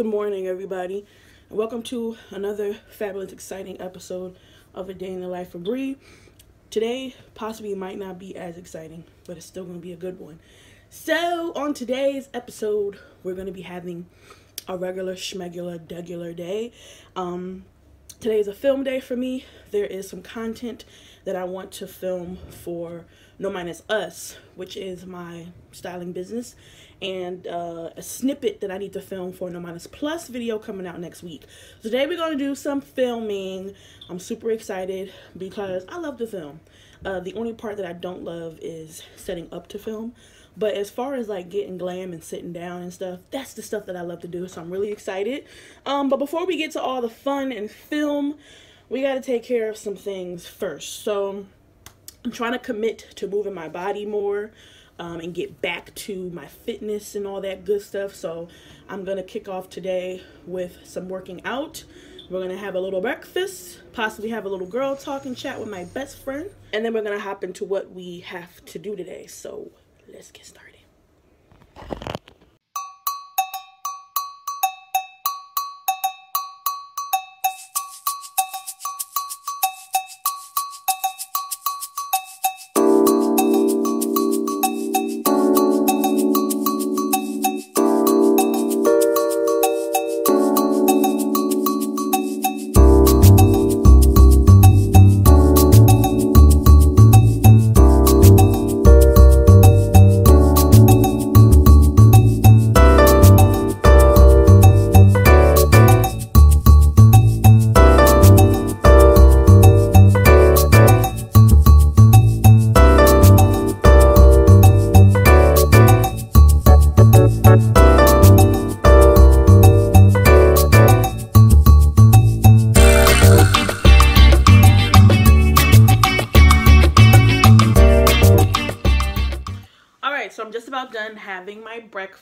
Good morning, everybody, and welcome to another fabulous, exciting episode of A Day in the Life of Brie. Today, possibly might not be as exciting, but it's still going to be a good one. So, on today's episode, we're going to be having a regular, schmegular, degular day. Um, today is a film day for me. There is some content that I want to film for No Minus Us, which is my styling business, and uh, a snippet that I need to film for No Minus Plus video coming out next week. Today we're going to do some filming. I'm super excited because I love to film. Uh, the only part that I don't love is setting up to film. But as far as like getting glam and sitting down and stuff, that's the stuff that I love to do. So I'm really excited. Um, but before we get to all the fun and film, we got to take care of some things first. So I'm trying to commit to moving my body more um, and get back to my fitness and all that good stuff. So I'm going to kick off today with some working out. We're going to have a little breakfast, possibly have a little girl talk and chat with my best friend. And then we're going to hop into what we have to do today. So let's get started.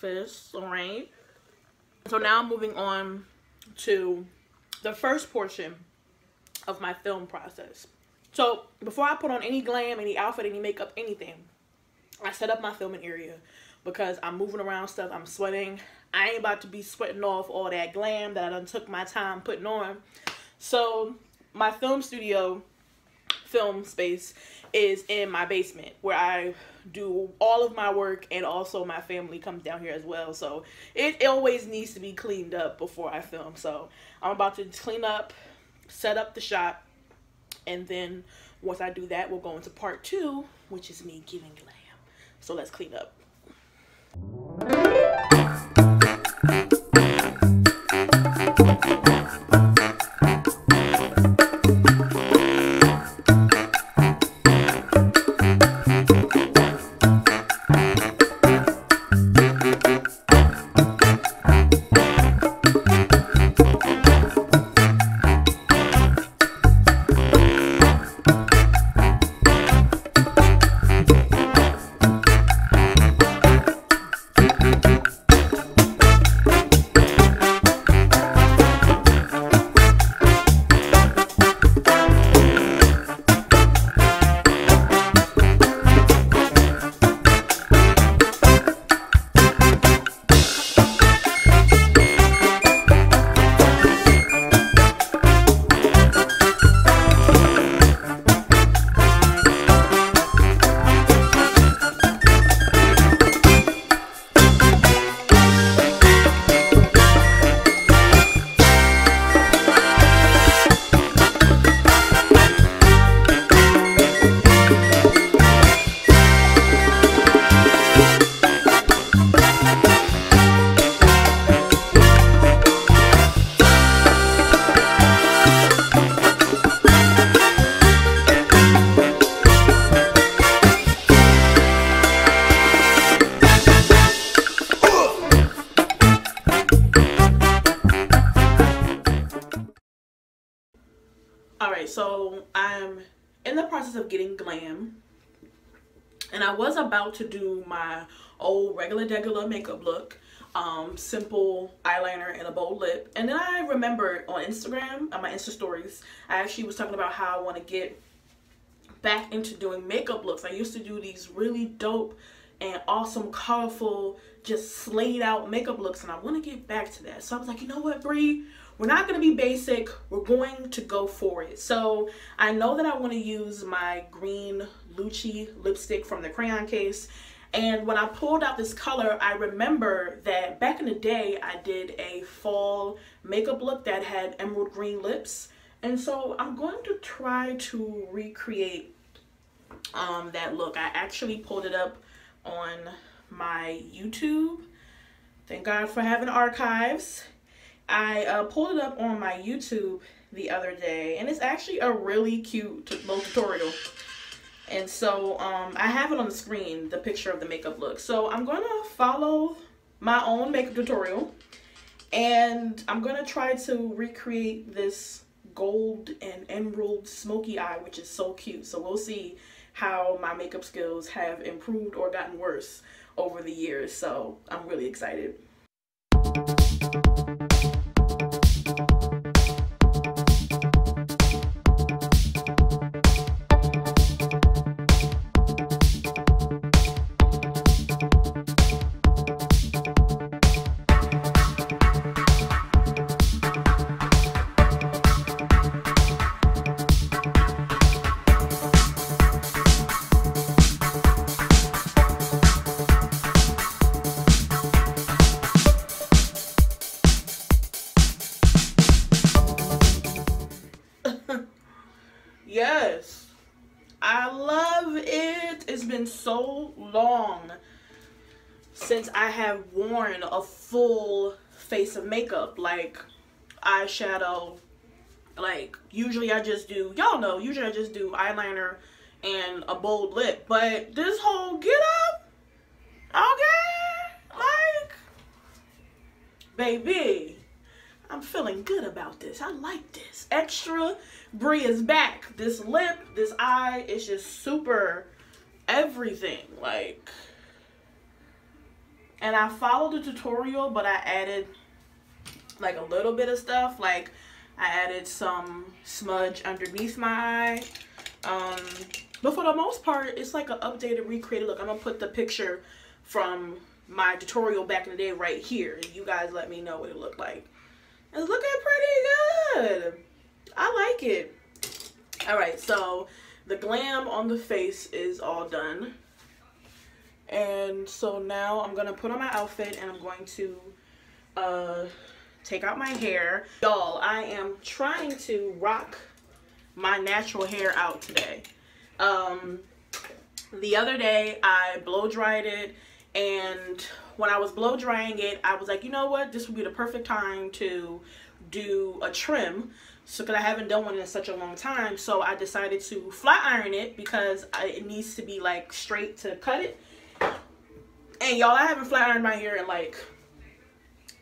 Breakfast, all right? So now I'm moving on to the first portion of my film process. So before I put on any glam, any outfit, any makeup, anything, I set up my filming area because I'm moving around stuff, I'm sweating. I ain't about to be sweating off all that glam that I done took my time putting on. So my film studio film space is in my basement where I do all of my work and also my family comes down here as well. So it, always needs to be cleaned up before I film. So I'm about to clean up, set up the shop, and then once I do that, we'll go into part two, which is me giving glam. So let's clean up. Getting glam. And I was about to do my old regular degular makeup look. Um, simple eyeliner and a bold lip. And then I remembered on Instagram, on my Insta stories, I actually was talking about how I want to get back into doing makeup looks. I used to do these really dope and awesome, colorful, just slayed out makeup looks. And I want to get back to that. So I was like, you know what, Brie? We're not going to be basic. We're going to go for it. So I know that I want to use my green Lucci lipstick from the crayon case. And when I pulled out this color, I remember that back in the day, I did a fall makeup look that had emerald green lips. And so I'm going to try to recreate um, that look. I actually pulled it up on my YouTube. Thank God for having archives. I uh, pulled it up on my YouTube the other day, and it's actually a really cute little tutorial. And so um, I have it on the screen, the picture of the makeup look. So I'm going to follow my own makeup tutorial, and I'm going to try to recreate this gold and emerald smoky eye, which is so cute. So we'll see how my makeup skills have improved or gotten worse over the years. So I'm really excited. Yes. I love it. It's been so long since I have worn a full face of makeup like eyeshadow like usually I just do y'all know usually I just do eyeliner and a bold lip but this whole get up okay like baby I'm feeling good about this. I like this. Extra Brie is back. This lip, this eye it's just super everything. Like, and I followed the tutorial, but I added like a little bit of stuff. Like, I added some smudge underneath my eye. Um, but for the most part, it's like an updated, recreated look. I'm going to put the picture from my tutorial back in the day right here. You guys let me know what it looked like. It's looking pretty good. I like it. All right, so the glam on the face is all done. And so now I'm going to put on my outfit and I'm going to uh, take out my hair. Y'all, I am trying to rock my natural hair out today. Um, the other day I blow dried it and when I was blow drying it, I was like, you know what? This would be the perfect time to do a trim. So, because I haven't done one in such a long time. So, I decided to flat iron it because I, it needs to be like straight to cut it. And y'all, I haven't flat ironed my hair in like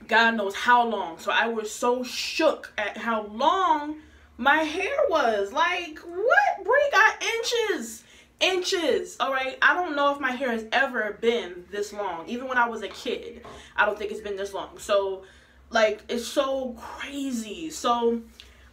God knows how long. So, I was so shook at how long my hair was. Like, what? Brie got inches inches all right? I don't know if my hair has ever been this long even when i was a kid. I don't think it's been this long. So like it's so crazy. So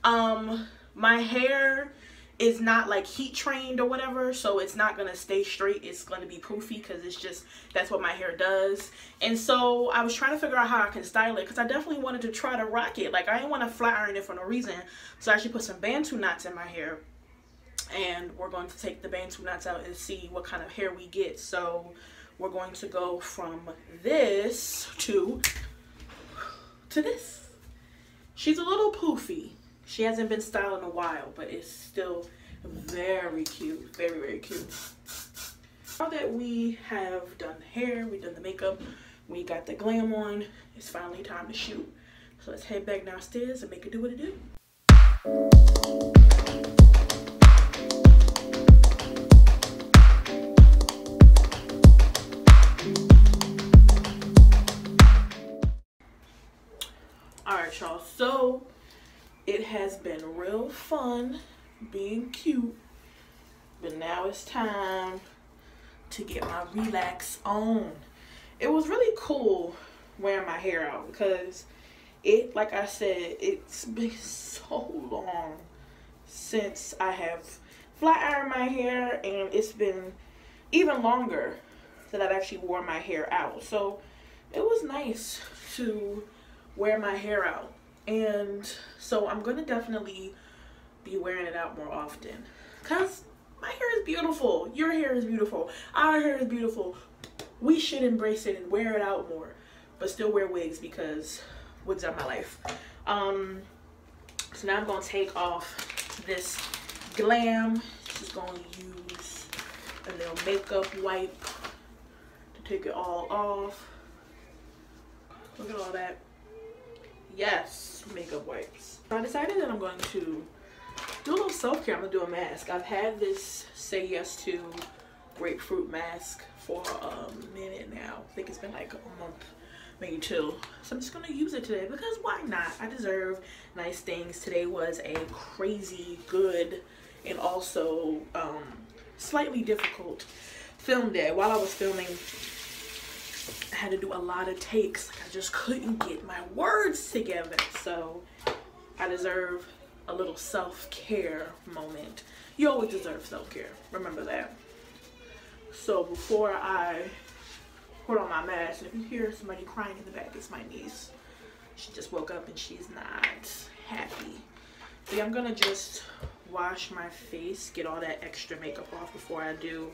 um my hair is not like heat trained or whatever so it's not gonna stay straight. It's gonna be poofy because it's just that's what my hair does. And so i was trying to figure out how i can style it because i definitely wanted to try to rock it. Like i didn't want to flat iron it for no reason. So i actually put some bantu knots in my hair and we're going to take the bantu knots out and see what kind of hair we get. So we're going to go from this to to this. She's a little poofy. She hasn't been styled in a while, but it's still very cute. Very, very cute. Now that we have done the hair, we've done the makeup, we got the glam on, it's finally time to shoot. So let's head back downstairs and make it do what it do. Been real fun being cute, but now it's time to get my relax on. It was really cool wearing my hair out because it, like I said, it's been so long since I have flat ironed my hair and it's been even longer that I've actually wore my hair out. So it was nice to wear my hair out. And so I'm to definitely be wearing it out more often. Because my hair is beautiful. Your hair is beautiful. Our hair is beautiful. We should embrace it and wear it out more. But still wear wigs because wigs are my life. Um, so now I'm to take off this Glam. Just to use a little makeup wipe to take it all off. Look at all that. Yes, makeup wipes. So I decided that I'm going to do a little self-care. I'm to do a mask. I've had this Say Yes To grapefruit mask for a minute now. I think it's been like a month maybe two. So I'm just gonna use it today because why not? I deserve nice things. Today was a crazy good and also um, slightly difficult film day. While I was filming, I had to do a lot of takes. Like I just couldn't get my words together. So I deserve a little self-care moment. You always deserve self-care. Remember that. So before I put on my mask. And if you hear somebody crying in the back, it's my niece. She just woke up and she's not happy. So yeah, I'm gonna just wash my face, get all that extra makeup off before I do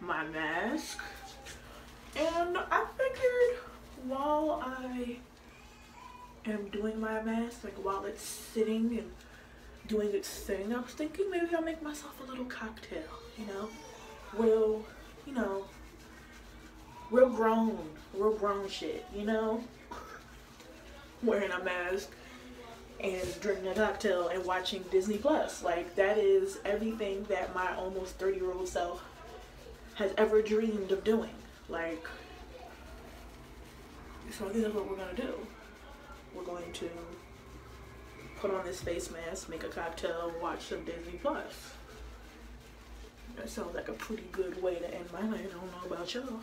my mask. And I figured while I am doing my mask, like while it's sitting and doing its thing, I was thinking maybe I'll make myself a little cocktail, you know? Will, you know, real grown, real grown shit, you know? Wearing a mask and drinking a cocktail and watching Disney Plus. Like, that is everything that my almost 30 year old self has ever dreamed of doing. Like, so I think that's what we're gonna do. We're going to put on this face mask, make a cocktail, watch some Disney Plus. That sounds like a pretty good way to end my night. I don't know about y'all.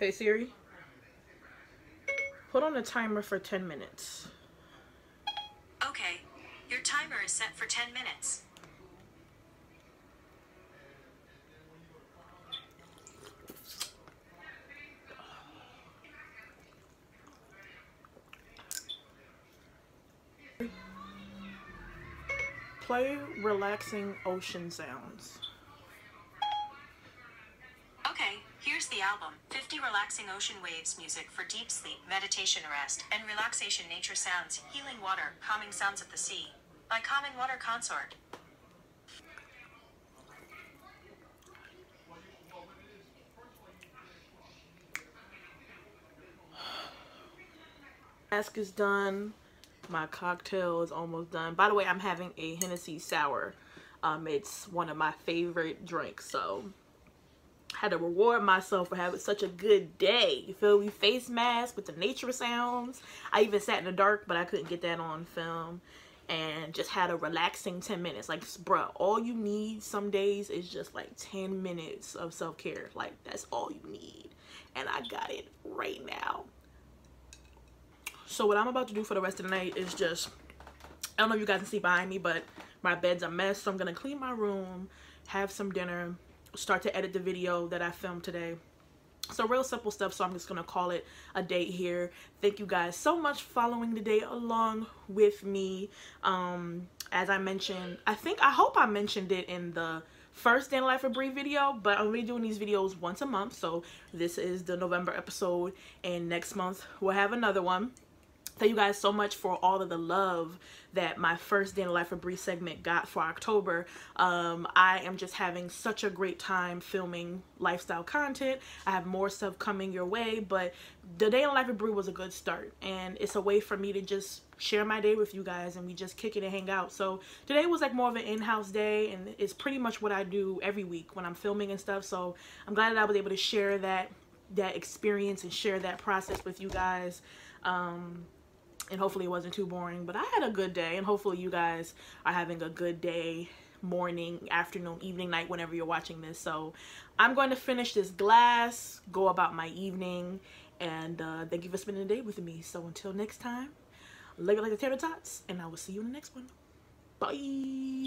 Hey Siri, put on a timer for 10 minutes. Timer is set for 10 minutes. Play relaxing ocean sounds. Okay, here's the album 50 relaxing ocean waves music for deep sleep, meditation rest, and relaxation nature sounds, healing water, calming sounds of the sea. By Calming Water Consort. Mask is done. My cocktail is almost done. By the way, I'm having a Hennessy Sour. Um, it's one of my favorite drinks, so had to reward myself for having such a good day. You feel me? Face mask with the nature sounds. I even sat in the dark, but I couldn't get that on film. And just had a relaxing 10 minutes. Like, bruh, all you need some days is just like 10 minutes of self-care. Like, that's all you need. And I got it right now. So what I'm about to do for the rest of the night is just, I don't know if you guys can see behind me, but my bed's a mess. So I'm to clean my room, have some dinner, start to edit the video that I filmed today. So real simple stuff, so I'm just going to call it a day here. Thank you guys so much for following the day along with me. Um, as I mentioned, I think, I hope I mentioned it in the first Day in Life of Brie video, but I'm to be doing these videos once a month. So this is the November episode, and next month we'll have another one. Thank you guys so much for all of the love that my first Day in the Life of Brie segment got for October. Um, I am just having such a great time filming lifestyle content. I have more stuff coming your way, but the Day in Life of Brie was a good start. And it's a way for me to just share my day with you guys and we just kick it and hang out. So today was like more of an in-house day and it's pretty much what I do every week when I'm filming and stuff. So I'm glad that I was able to share that that experience and share that process with you guys. Um, and hopefully it wasn't too boring but i had a good day and hopefully you guys are having a good day morning afternoon evening night whenever you're watching this so i'm going to finish this glass go about my evening and uh, thank you for spending the day with me so until next time it like the tater tots, and I will see you in the next one. Bye.